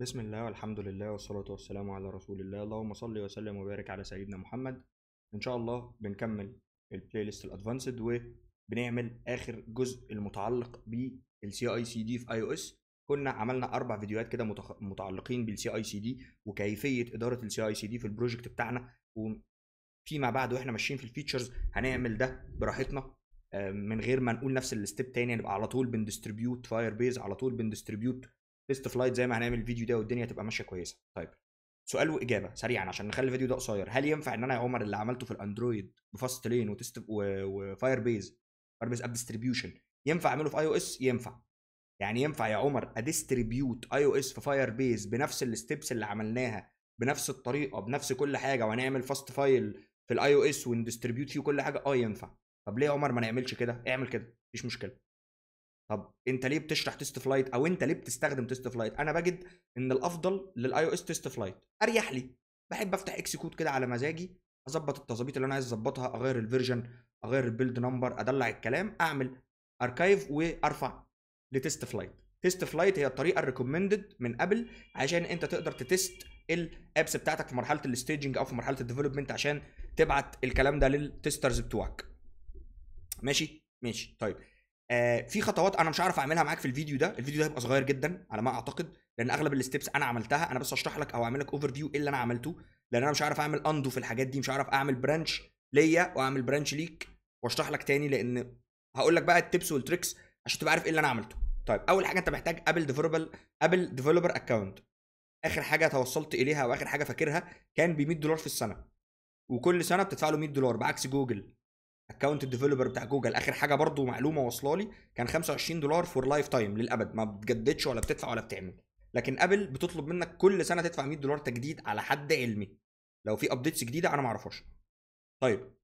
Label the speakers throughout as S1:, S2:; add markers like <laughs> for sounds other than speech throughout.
S1: بسم الله والحمد لله والصلاة والسلام على رسول الله. اللهم صل وسلم وبارك على سيدنا محمد. إن شاء الله بنكمل ال playlist ال advanced وبنعمل آخر جزء المتعلق بالسي اي سي دي في اي أو اس كنا عملنا أربع فيديوهات كده. متعلقين بال CI/CD وكيفية إدارة ال CI/CD في ال project بتاعنا. وفيما بعد وإحنا ماشيين في ال features هنعمل ده براحتنا. آه، من غير ما نقول نفس ال step تاني نبقى على طول بن distribute Firebase على طول بن distribute TestFlight زي ما هنعمل الفيديو ده والدنيا تبقى ماشية كويسة. طيب سؤال وإجابة سريعا عشان نخلي الفيديو ده قصير. هل ينفع إن أنا يا عمر اللي عملته في ال Android ب Fastlane و test و Firebase Firebase App Distribution ينفع أعمله في iOS ينفع. يعني ينفع يا عمر أ distribute iOS في Firebase بنفس ال steps اللي عملناها بنفس الطريقة بنفس كل حاجة وهنعمل Fastfile في ال iOS ون distribute فيه كل حاجة؟ آه ينفع. طب ليه يا عمر ما نعملش كده؟ اعمل كده مفيش مشكلة. طب انت ليه بتشرح TestFlight أو انت ليه بتستخدم TestFlight أنا بجد ان الافضل لل iOS TestFlight اريح لي. بحب افتح Xcode كده على مزاجي اظبط التظابيط اللي أنا عايز اظبطها اغير ال version اغير ال build number ادلع الكلام اعمل archive وارفع ل TestFlight TestFlight هي الطريقة ال recommended من Apple عشان انت تقدر ت test ال apps بتاعتك في مرحلة ال staging أو في مرحلة ال development عشان تبعت الكلام ده لل testers بتوعك. ماشي؟ ماشي. طيب. آه في خطوات أنا مش هعرف أعملها معاك في الفيديو ده. الفيديو ده هيبقى صغير جدا على ما أعتقد لأن أغلب ال steps أنا عملتها. أنا بس هشرح لك أو أعمل لك overview إيه اللي أنا عملته لأن أنا مش عارف أعمل undo في الحاجات دي مش عارف أعمل branch ليا وأعمل branch ليك وأشرح لك تاني لأن هقول لك بقى ال tips وال tricks عشان تبقى عارف إيه اللي أنا عملته. طيب أول حاجة أنت محتاج Apple Developer Apple Developer account آخر حاجة توصلت إليها واخر حاجة فاكرها كان ب 100 دولار في السنة. وكل سنة بتدفع له 100 دولار بعكس Google account ال developer بتاع جوجل. آخر حاجة برضو معلومة واصلة لي كان 25 دولار for lifetime للأبد. ما بتجددش ولا بتدفع ولا بتعمل. لكن Apple بتطلب منك كل سنة تدفع 100 دولار تجديد على حد علمي. لو في updates جديدة أنا ما أعرفهاش. طيب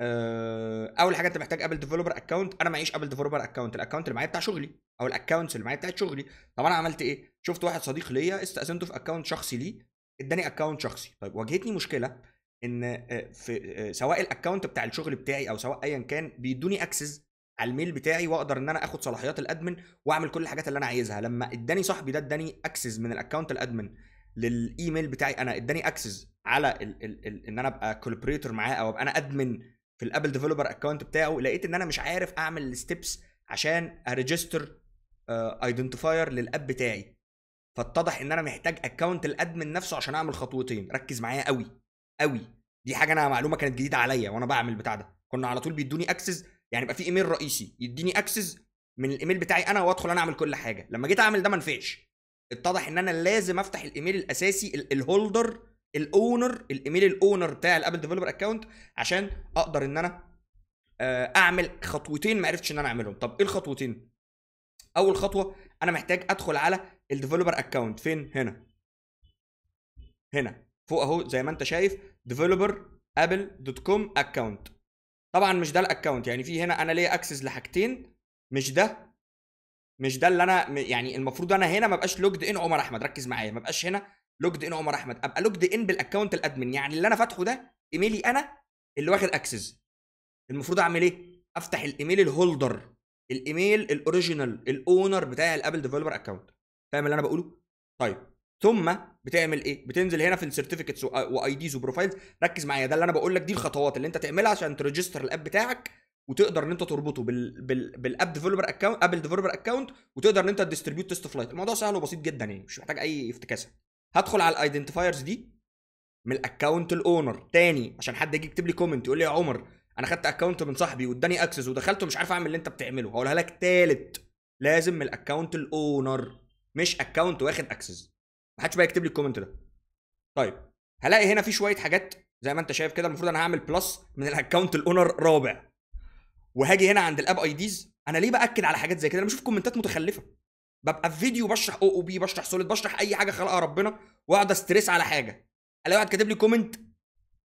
S1: أه أول حاجة أنت محتاج Apple Developer account أنا معيش Apple Developer account ال account اللي معايا بتاع شغلي. أو ال accounts اللي معايا بتاعت شغلي. طب أنا عملت إيه؟ شفت واحد صديق ليا استأذنته في account شخصي ليه اداني account شخصي. طيب واجهتني مشكلة. إن في سواء ال account بتاع الشغل بتاعي أو سواء ايا كان بيدوني access على ال mail بتاعي وأقدر إن أنا آخد صلاحيات ال admin وأعمل كل الحاجات اللي أنا عايزها. لما إداني صاحبي ده إداني access من ال account ال admin للإيميل بتاعي أنا إداني access على ال ال ال إن أنا أبقى collaborator معاه أو أبقى أنا admin في ال Apple Developer account بتاعه لقيت إن أنا مش عارف أعمل ال steps عشان ا register identifier لل app بتاعي. فاتضح إن أنا محتاج account ال admin نفسه عشان أعمل خطوتين. ركز معايا قوي قوي. دي حاجة أنا معلومة كانت جديدة عليا وأنا بعمل البتاع ده. كنا على طول بيدوني access يعني يبقى في ايميل رئيسي يديني access من الايميل بتاعي أنا وأدخل أنا أعمل كل حاجة. لما جيت أعمل ده ما نفعش. اتضح إن أنا لازم أفتح الايميل الأساسي ال holder ال owner الايميل ال owner بتاع ال Apple Developer account عشان أقدر إن أنا أعمل خطوتين ما عرفتش إن أنا أعملهم. طب إيه الخطوتين؟ أول خطوة أنا محتاج أدخل على ال developer account فين؟ هنا. هنا. فوق اهو زي ما انت شايف developer Apple dot com account طبعا مش ده ال account يعني في هنا أنا ليا access لحاجتين مش ده مش ده اللي أنا يعني المفروض أنا هنا ما بقاش logged in عمر احمد ركز معايا ما بقاش هنا logged in عمر احمد ابقى logged in بال account ال admin. يعني اللي أنا فاتحه ده ايميلي أنا اللي واخد access المفروض اعمل إيه؟ افتح الايميل ال holder الايميل ال original ال owner بتاع ال Apple Developer account فاهم اللي أنا بقوله؟ طيب ثم بتعمل إيه؟ بتنزل هنا في ال certificates و IDs و profiles ركز معايا ده اللي أنا بقول لك دي الخطوات اللي أنت تعملها عشان ت register ال app بتاعك وتقدر إن أنت تربطه بال بال بال app developer account Apple Developer account وتقدر إن أنت ت distribute TestFlight الموضوع سهل وبسيط جدا يعني مش محتاج أي افتكاسة. هدخل على ال identifiers دي من ال account ال owner تاني عشان حد يجي يكتب لي comment يقول لي يا عمر أنا خدت account من صاحبي واداني access ودخلت ومش عارف أعمل اللي أنت بتعمله. هقولها لك تالت لازم من ال account ال owner مش account واخد access محدش بقى يكتب لي ال comment ده. طيب هلاقي هنا في شوية حاجات زي ما انت شايف كده المفروض أنا هعمل plus من ال account ال owner رابع. وهاجي هنا عند ال app IDs أنا ليه بأكد على حاجات زي كده؟ أنا بشوف comment ات متخلفة. ببقى في فيديو بشرح أو أو بي بشرح SOLID بشرح أي حاجة خلقها ربنا واقعد أ stress على حاجة. ألاقي واحد كاتب لي comment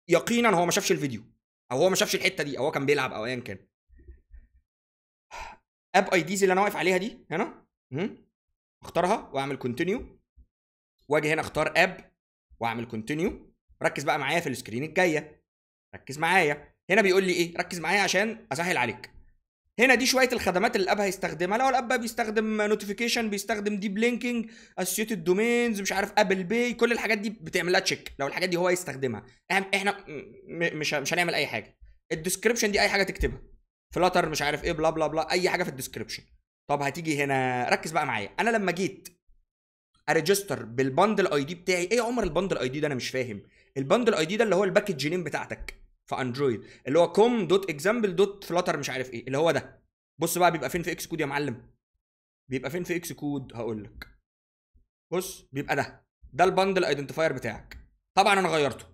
S1: يقينا هو ما شافش الفيديو أو هو ما شافش الحتة دي أو هو كان بيلعب أو ايا كان. app IDs اللي أنا واقف عليها دي هنا أختارها وأعمل continue واجي هنا اختار app واعمل continue ركز بقى معايا في ال screen الجاية. ركز معايا. هنا بيقول لي إيه؟ ركز معايا عشان أسهل عليك. هنا دي شوية الخدمات اللي ال app هيستخدمها. لو ال app بيستخدم notification بيستخدم deep linking associated domains مش عارف Apple Pay كل الحاجات دي بتعمل لها check لو الحاجات دي هو هيستخدمها. إحنا مش مش هنعمل أي حاجة. ال description دي أي حاجة تكتبها. Flutter مش عارف إيه بلا بلا بلا أي حاجة في ال description طب هتيجي هنا. ركز بقى معايا. أنا لما جيت ا register بال bundle ID بتاعي. إيه يا عمر ال bundle ID ده؟ أنا مش فاهم. ال bundle ID ده اللي هو ال package name بتاعتك في Android اللي هو com dot example dot Flutter مش عارف إيه اللي هو ده. بص بقى بيبقى فين في Xcode يا معلم؟ بيبقى فين في Xcode هقول لك. بص بيبقى ده. ده ال bundle identifier بتاعك. طبعا أنا غيرته.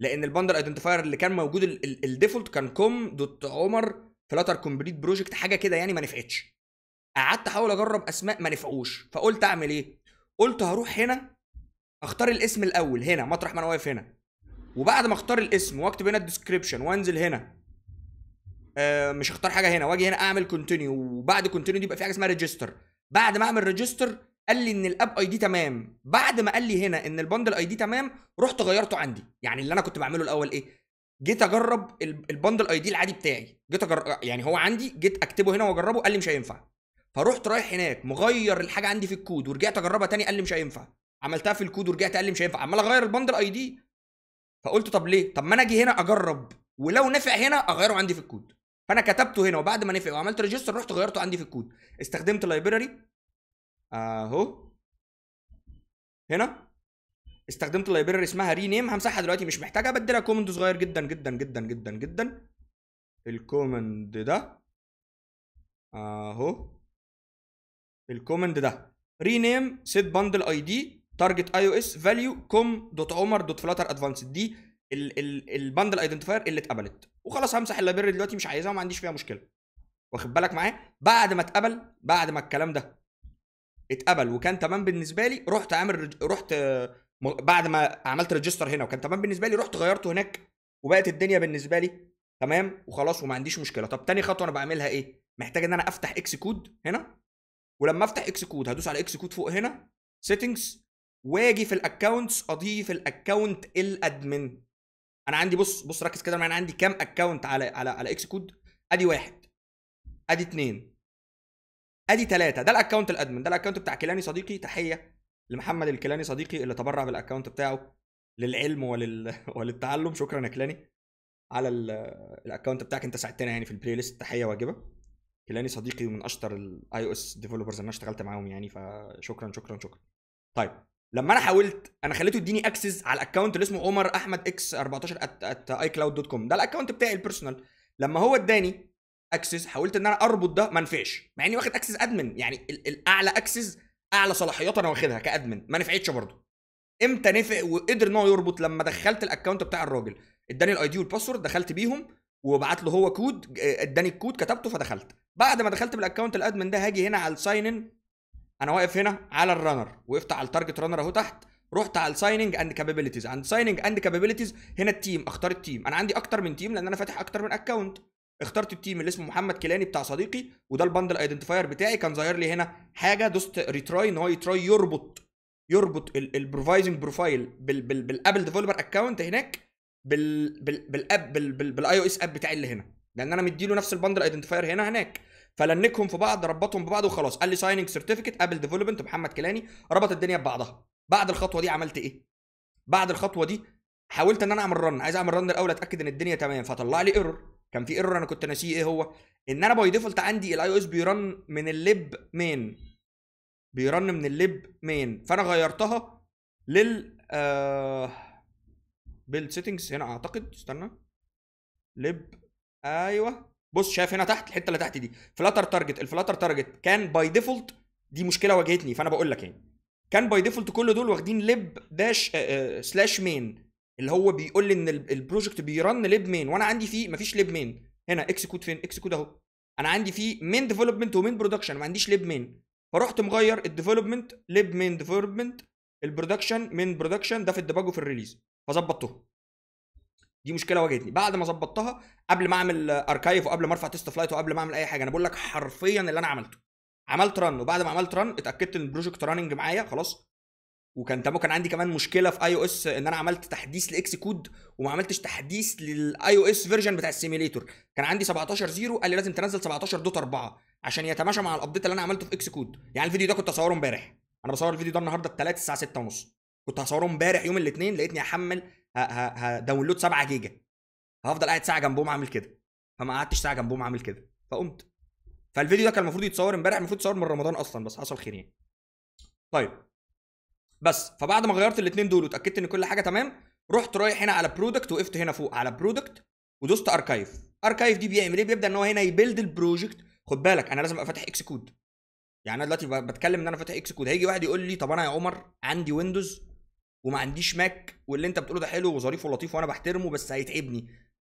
S1: لأن ال bundle identifier اللي كان موجود ال default كان com dot عمر Flutter complete project حاجة كده يعني ما نفعتش. قعدت أحاول أجرب أسماء ما نفعوش. فقلت أعمل إيه؟ قلت هروح هنا أختار الاسم الأول هنا مطرح ما أنا واقف هنا. وبعد ما أختار الاسم وأكتب هنا ال description وأنزل هنا. آه مش هختار حاجة هنا وأجي هنا أعمل continue وبعد continue دي يبقى في حاجة اسمها register بعد ما أعمل register قال لي إن ال app ID تمام. بعد ما قال لي هنا إن ال bundle ID تمام رحت غيرته عندي. يعني اللي أنا كنت بعمله الأول إيه؟ جيت أجرب ال- ال bundle ID العادي بتاعي. جيت اجرب يعني هو عندي جيت أكتبه هنا وأجربه قال لي مش هينفع. فرحت رايح هناك مغير الحاجة عندي في الكود ورجعت أجربها تاني قال لي مش هينفع. عملتها في الكود ورجعت قال لي مش هينفع. عمال أغير ال bundle ID. فقلت طب ليه؟ طب ما أنا أجي هنا أجرب ولو نفع هنا أغيره عندي في الكود. فأنا كتبته هنا وبعد ما نفع وعملت register رحت غيرته عندي في الكود. استخدمت library أهو. هنا. استخدمت library اسمها rename همسحها دلوقتي مش محتاجه ابدلها command صغير جدا جدا جدا جدا جدا. ال command ده. أهو. ال command ده. rename set bundle ID target iOS value com dot Omar dot Flutter advanced دي ال bundle identifier اللي اتقبلت. وخلاص همسح ال library دلوقتي مش عايزها وما عنديش فيها مشكلة. واخد بالك معايا؟ بعد ما اتقبل بعد ما الكلام ده اتقبل وكان تمام بالنسبة لي رحت عامل. رحت بعد ما عملت register هنا وكان تمام بالنسبة لي رحت غيرته هناك وبقت الدنيا بالنسبة لي تمام وخلاص وما عنديش مشكلة. طب تاني خطوة أنا بعملها إيه؟ محتاج إن أنا أفتح Xcode هنا. ولما افتح Xcode هدوس على إكس كود فوق هنا settings واجي في ال accounts اضيف ال account ال admin. أنا عندي بص بص ركز كده أنا عندي كام account على على على Xcode ادي واحد ادي اتنين ادي ثلاثة ده ال account ال admin. ده ال account بتاع كيلاني صديقي تحية لمحمد الكيلاني صديقي اللي تبرع بال account بتاعه للعلم ولل... <laughs> وللتعلم. شكرا يا كيلاني على ال- ال account بتاعك. انت ساعدتنا يعني في ال playlist تحية واجبة. كيلاني صديقي من أشطر ال iOS developers اللي أنا اشتغلت معاهم يعني فشكرا شكرا شكرا. طيب لما أنا حاولت أنا خليته يديني access على ال account اللي اسمه عمر أحمد X 14 at iCloud dot com ده ال account بتاعي ال personal لما هو اداني access حاولت إن أنا أربط ده ما نفعش. مع إني واخد access admin يعني ال- الاعلى اكسس أعلى صلاحيات أنا واخدها ك admin ما نفعتش برضه. إمتى نفع وقدر إن هو يربط؟ لما دخلت ال account بتاع الراجل. اداني ال ID وال password دخلت بيهم. وبعت له هو كود آه، اداني الكود كتبته فدخلت. بعد ما دخلت بال account ال admin ده هاجي هنا على ال sign in أنا واقف هنا على ال Runner وقفت على ال target Runner أهو تحت. رحت على ال signing and capabilities عند signing and capabilities هنا ال team أختار التيم أنا عندي أكتر من team لأن أنا فاتح أكتر من account اخترت ال team اللي اسمه محمد كيلاني بتاع صديقي وده ال bundle identifier بتاعي. كان ظاهر لي هنا حاجة دوست retry إن هو ي try يربط يربط ال provisioning profile بال بال بال Apple developer account هناك. بال بال بال app بال بال بال iOS app بتاعي اللي هنا. لأن أنا مديله نفس ال bundle identifier هنا هناك. ف link هم في بعض ربطهم ببعض وخلاص. قال لي signing certificate Apple development محمد كيلاني ربط الدنيا ببعضها. بعد الخطوة دي عملت إيه؟ بعد الخطوة دي حاولت إن أنا أعمل run عايز أعمل run الأول أتأكد إن الدنيا تمام. فطلع لي error كان في error أنا كنت ناسيه إيه هو؟ إن أنا by default عندي ال iOS بي run من ال lib main بي run من ال lib main فأنا غيرتها لل آه build settings هنا أعتقد استنى. lib أيوه. بص شايف هنا تحت؟ الحتة اللي تحت دي. Flutter target ال Flutter target كان by default دي مشكلة واجهتني فأنا بقول لك يعني. كان by default كل دول واخدين lib dash slash main اللي هو بيقول لي إن ال- project بي run lib main وأنا عندي فيه مفيش lib main هنا Xcode فين؟ Xcode أهو. أنا عندي فيه main development و main production ما عنديش lib main فرحت مغير ال development lib main development ال production main production ده في ال debug وفي ال release. فظبطته دي مشكلة واجهتني. بعد ما ظبطتها قبل ما أعمل archive وقبل ما أرفع TestFlight وقبل ما أعمل أي حاجة أنا بقول لك حرفيا اللي أنا عملته. عملت run وبعد ما عملت run اتأكدت إن ال project running معايا خلاص. وكان تمام كان عندي كمان مشكلة في iOS إن أنا عملت تحديث ل Xcode وما عملتش تحديث لل iOS version بتاع ال simulator كان عندي 17 0 قال لي لازم تنزل 17 dot 4 عشان يتماشى مع ال update اللي أنا عملته في Xcode يعني الفيديو ده كنت أصوره امبارح. أنا بصور الفيديو ده النهارده الثلاث الساعة 6 ونص. كنت هصوره امبارح يوم الاثنين لقيتني هحمل ه download 7 جيجا. هفضل قاعد ساعة جنبهم أعمل كده. فما قعدتش ساعة جنبهم أعمل كده. فقمت. فالفيديو ده كان المفروض يتصور امبارح المفروض يتصور من رمضان أصلا بس حصل خير يعني. طيب. بس. فبعد ما غيرت الاثنين دول واتأكدت إن كل حاجة تمام رحت رايح هنا على product وقفت هنا فوق. على product ودوست archive archive دي بيعمل إيه؟ بيبدأ إن هو هنا ي build ال project خد بالك أنا لازم أبقى فاتح Xcode يعني أنا دلوقتي بتكلم إن أنا فاتح Xcode هيجي واحد يقول لي طب أنا يا عمر عندي ويندوز وما عنديش ماك واللي انت بتقوله ده حلو وظريف ولطيف وأنا بحترمه بس هيتعبني.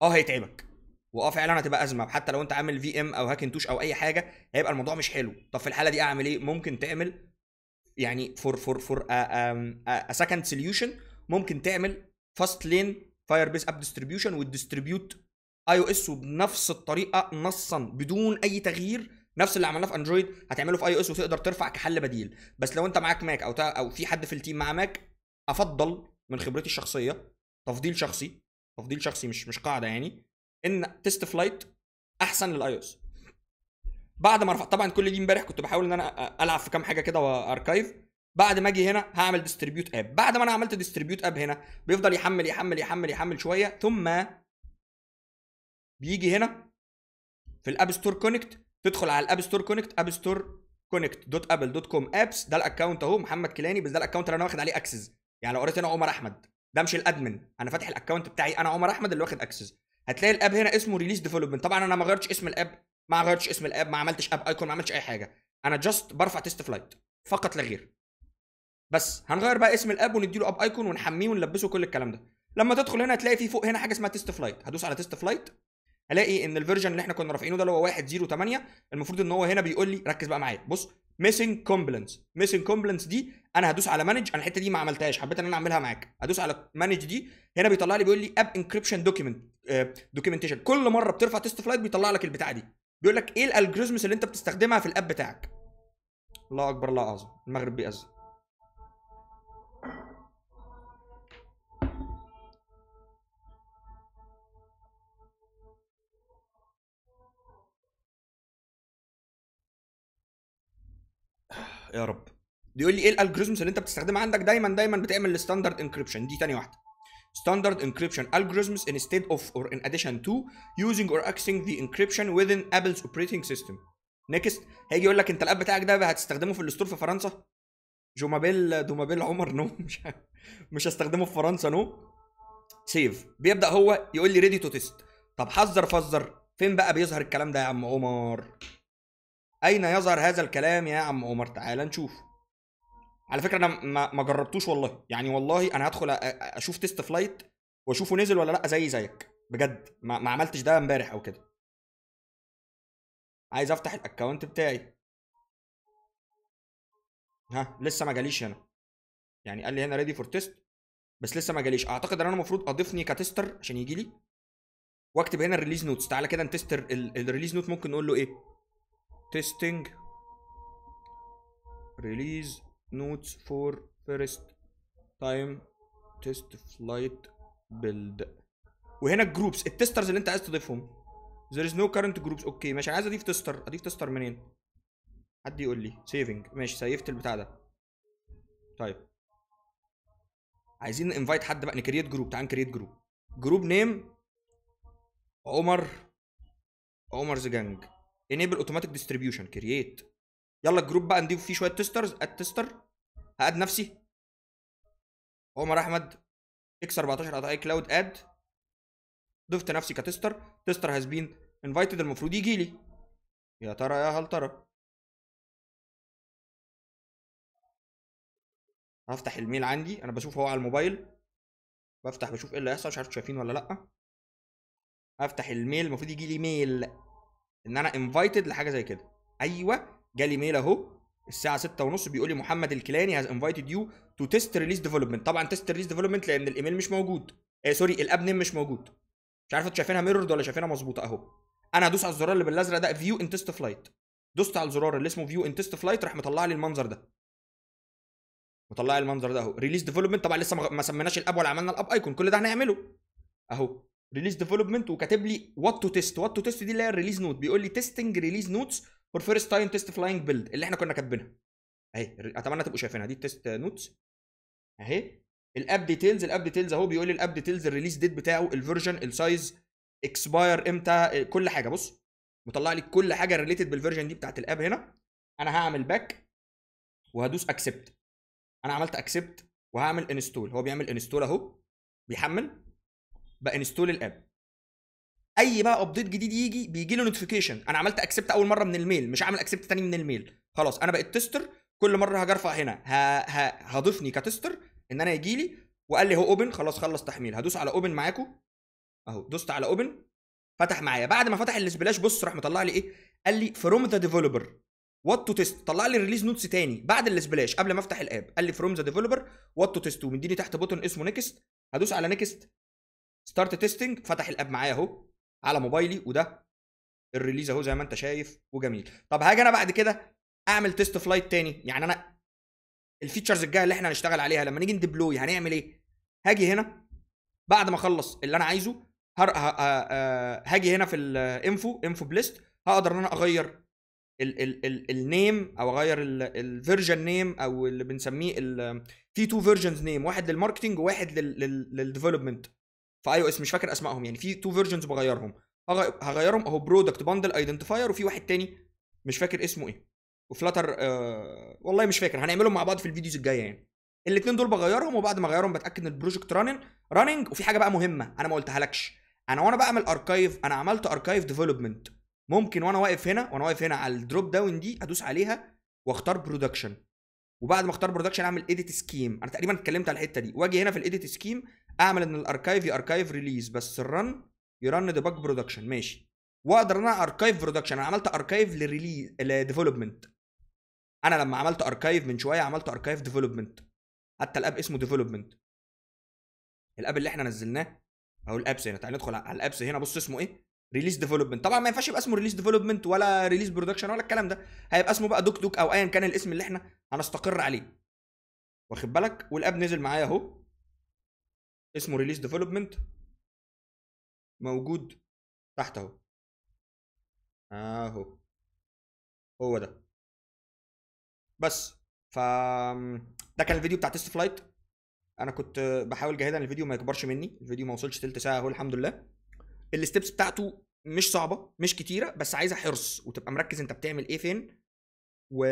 S1: آه هيتعبك. وآه فعلا هتبقى أزمة. حتى لو انت عامل في VM أو Hackintosh أو أي حاجة هيبقى الموضوع مش حلو. طب في الحالة دي أعمل إيه؟ ممكن تعمل يعني for for for a second solution ممكن تعمل Fastlane Firebase app distribution وال distribute iOS وبنفس الطريقة نصا بدون أي تغيير نفس اللي عملناه في اندرويد هتعمله في iOS وتقدر ترفع كحل بديل. بس لو انت معاك ماك أو أو في حد في ال team مع ماك أفضل من خبرتي الشخصية تفضيل شخصي تفضيل شخصي مش مش قاعدة يعني إن TestFlight أحسن لل iOS بعد ما رفعت طبعا كل دي امبارح كنت بحاول إن أنا ألعب في كام حاجة كده و archive بعد ما أجي هنا هعمل distribute app بعد ما أنا عملت distribute app هنا بيفضل يحمل يحمل يحمل يحمل شوية ثم بيجي هنا في ال App Store Connect تدخل على ال App Store Connect App Store Connect dot Apple dot com apps ده ال account أهو محمد كيلاني بس ده ال account اللي أنا واخد عليه access يعني لو قريت هنا عمر احمد ده مش ال admin أنا فاتح ال account بتاعي أنا عمر احمد اللي واخد access. هتلاقي ال app هنا اسمه release development طبعا أنا ما غيرتش اسم ال app ما غيرتش اسم ال app ما عملتش app icon ما عملتش اي حاجة. أنا just برفع TestFlight فقط لا غير. بس هنغير بقى اسم ال app ونديله app icon ونحميه ونلبسه كل الكلام ده. لما تدخل هنا هتلاقي في فوق هنا حاجة اسمها TestFlight هدوس على TestFlight هلاقي إن ال version اللي إحنا كنا رافعينه ده اللي هو 1.08 المفروض إن هو هنا بيقول لي ركز بقى معايا. بص missing compliance missing compliance دي أنا هدوس على manage أنا الحتة دي ما عملتهاش حبيت إن أنا أعملها معاك. هدوس على manage دي هنا بيطلع لي بيقول لي app encryption document documentation كل مرة بترفع TestFlight بيطلع لك البتاعة دي. بيقول لك إيه ال algorithms اللي أنت بتستخدمها في ال app بتاعك؟ الله أكبر الله أعظم. المغرب بيأذن. يا رب. بيقول لي إيه ال algorithms اللي أنت بتستخدمها عندك؟ دايما دايما بتعمل ال standard encryption دي تاني واحدة. standard encryption algorithms instead of or in addition to using or accessing the encryption within Apple's operating system. Next. هيجي يقول لك أنت ال app بتاعك ده هتستخدمه في ال store في فرنسا؟ je m'appelle je m'appelle عمر no. مش مش هستخدمه في فرنسا no. Save بيبدأ هو يقول لي ready to test طب حذر فزر. فين بقى بيظهر الكلام ده يا عم عمر؟ أين يظهر هذا الكلام يا عم عمر؟ تعال نشوف. على فكرة أنا ما, ما جربتوش والله. يعني والله أنا هدخل أشوف TestFlight وأشوفه نزل ولا لأ زي زيك. بجد. ما, ما عملتش ده امبارح أو كده. عايز أفتح ال account بتاعي. ها لسه ما جاليش هنا. يعني قال لي هنا ready for test بس لسه ما جاليش. أعتقد إن أنا المفروض أضيفني ك tester عشان يجي لي وأكتب هنا ال release notes تعالى كده ن tester ال release note ممكن نقول له إيه؟ testing release notes for first time test flight build. وهنا ال groups ال testers اللي انت عايز تضيفهم. There is no current groups. okay ماشي. عايز أضيف tester أضيف tester منين؟ حد يقول لي. saving ماشي. Saved البتاع ده. طيب. عايزين ن invite حد بقى. ن create group تعال ن create group group name عمر. عمر gang enable automatic distribution create. يلا ال group بقى نضيف فيه شوية testers add tester add نفسي. عمر أحمد. X 14 على iCloud add ضفت نفسي ك tester tester has been invited المفروض يجي لي. يا ترى يا هل ترى. هفتح ال mail عندي. أنا بشوف هو على الموبايل. بفتح بشوف إيه اللي هيحصل. مش عارف شايفين ولا لأ. هفتح ال mail. المفروض يجي لي mail. إن أنا invited لحاجة زي كده. أيوه جالي mail أهو الساعة 6 ونص بيقول لي محمد الكيلاني has invited you to test release development طبعا test release development لأن الايميل مش موجود. آه sorry ال app name مش موجود. مش عارف أنتوا شايفينها mirrored ولا شايفينها مظبوطة أهو. أنا هدوس على الزرار اللي بالأزرق ده view in TestFlight دوست على الزرار اللي اسمه view in TestFlight راح مطلع لي المنظر ده. مطلع لي المنظر ده أهو. release development طبعا لسه ما سميناش ال app ولا عملنا ال app icon كل ده هنعمله. أهو. release development وكاتب لي what to test what to test دي اللي هي ال release note بيقول لي testing release notes for first time test flight build اللي إحنا كنا كاتبينها. اهي اتمنى تبقوا شايفينها. دي ال test notes اهي. ال app details ال app details اهو. بيقول لي ال app details ال release date بتاعه ال version ال size expire إمتى كل حاجة. بص مطلع لي كل حاجة related بال version دي بتاعت ال app هنا. أنا هعمل back وهدوس accept أنا عملت accept وهعمل install هو بيعمل install أهو. بيحمل. بقى install ال app. أي بقى update جديد يجي بيجي له notification أنا عملت accept أول مرة من ال mail مش هعمل accept تاني من ال mail. خلاص أنا بقيت tester كل مرة هاجي أرفع هنا. ه... ه... هضيفني ك tester إن أنا يجي لي وقال لي هو open خلاص خلص تحميل. هدوس على open معاكم أهو دوست على open فتح معايا. بعد ما فتح ال splash بص راح مطلع لي إيه؟ قال لي from the developer what to test طلع لي release notes تاني بعد ال splash قبل ما أفتح ال app. قال لي from the developer what to test ومديني تحت button اسمه next هدوس على next start testing فتح ال app معايا اهو على موبايلي وده ال release اهو زي ما انت شايف وجميل. طب هاجي أنا بعد كده اعمل TestFlight تاني. يعني أنا ال features الجاية اللي إحنا هنشتغل عليها لما نيجي ن deploy هنعمل إيه؟ هاجي هنا بعد ما اخلص اللي أنا عايزه هر... ه... ه... هاجي هنا في ال info info plist هقدر ان أنا اغير ال ال ال name أو اغير ال version name أو اللي بنسميه في two versions name واحد لل marketing وواحد لل development في iOS مش فاكر أسمائهم يعني في two versions بغيرهم. هغ- هغيرهم أهو product bundle identifier وفي واحد تاني مش فاكر اسمه إيه. و Flutter آه والله مش فاكر هنعملهم مع بعض في الفيديوز الجاية يعني. الاثنين دول بغيرهم وبعد ما اغيرهم بتأكد إن ال project running running وفي حاجة بقى مهمة أنا ما قلتهالكش. أنا وأنا بعمل archive أنا عملت archive development ممكن وأنا واقف هنا وأنا واقف هنا على ال drop down دي أدوس عليها وأختار production وبعد ما أختار production أعمل edit scheme أنا تقريبا اتكلمت على الحتة دي. وأجي هنا في ال edit scheme أعمل إن ال archive ي archive release بس ال run ي run debug production ماشي. وأقدر إن أنا archive production أنا عملت archive لل release ل development. أنا لما عملت archive من شوية عملت archive development حتى ال app اسمه development ال app اللي إحنا نزلناه اهو ال apps هنا. تعال ندخل على ال apps هنا. بص اسمه إيه؟ release development طبعا ما ينفعش يبقى اسمه release development ولا release production ولا الكلام ده. هيبقى اسمه بقى دوك دوك أو ايا كان الاسم اللي إحنا هنستقر عليه. واخد بالك؟ وال app نزل معايا أهو. اسمه release development موجود تحت اهو. اهو. هو ده. بس. ف ده كان الفيديو بتاع TestFlight أنا كنت بحاول جاهدا الفيديو ما يكبرش مني. الفيديو ما وصلش تلت ساعة أهو الحمد لله. ال steps بتاعته مش صعبة مش كتيرة بس عايزة حرص وتبقى مركز انت بتعمل إيه فين. و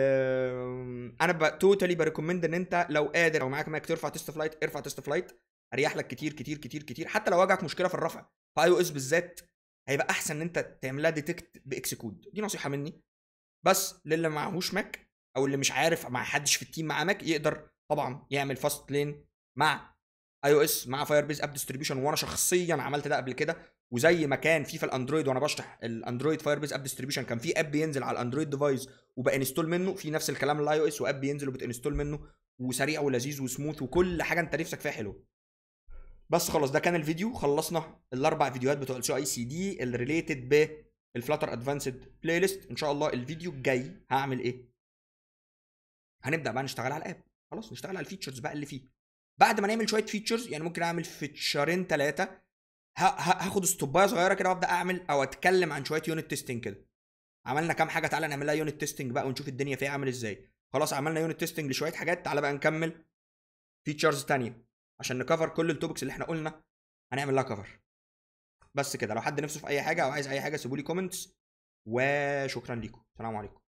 S1: أنا totally ب recommend ان انت لو قادر أو معاك Mac ترفع TestFlight ارفع TestFlight اريح لك كتير كتير كتير كتير. حتى لو واجهك مشكلة في الرفع في iOS بالذات هيبقى أحسن إن أنت تعملها detect ب Xcode دي نصيحة مني. بس للي معهوش Mac أو اللي مش عارف مع حدش في ال team معاه Mac يقدر طبعا يعمل فاست لين مع اي أو اس مع فاير بيز اب ديستريبيوشن وأنا شخصيا عملت ده قبل كده. وزي ما كان في في ال Android وأنا بشرح ال Android Firebase App Distribution كان في app بينزل على ال Android device وبقى install منه. في نفس الكلام ال iOS و app بينزل وبت install منه. وسريع ولذيذ وسموث وكل حاجة أنت نفسك فيها حلو بس خلاص ده كان الفيديو. خلصنا الأربع فيديوهات بتوع ال CI/CD ال related بال Flutter advanced playlist إن شاء الله الفيديو الجاي هعمل إيه؟ هنبدأ بقى نشتغل على ال app. خلاص نشتغل على ال features بقى اللي فيه. بعد ما نعمل شوية features يعني ممكن أعمل feature ين ثلاثة هاخد استوباية صغيرة كده وأبدأ أعمل أو أتكلم عن شوية unit testing كده. عملنا كام حاجة؟ تعالى نعمل لها unit testing بقى ونشوف الدنيا فيها عامل إزاي. خلاص عملنا unit testing لشوية حاجات. تعالى بقى نكمل features تانية. عشان ن cover كل ال topics اللي إحنا قلنا هنعمل لها cover بس كده. لو حد نفسه في أي حاجة أو عايز أي حاجة سيبوا لي comments وشكرا ليكم. سلام عليكم.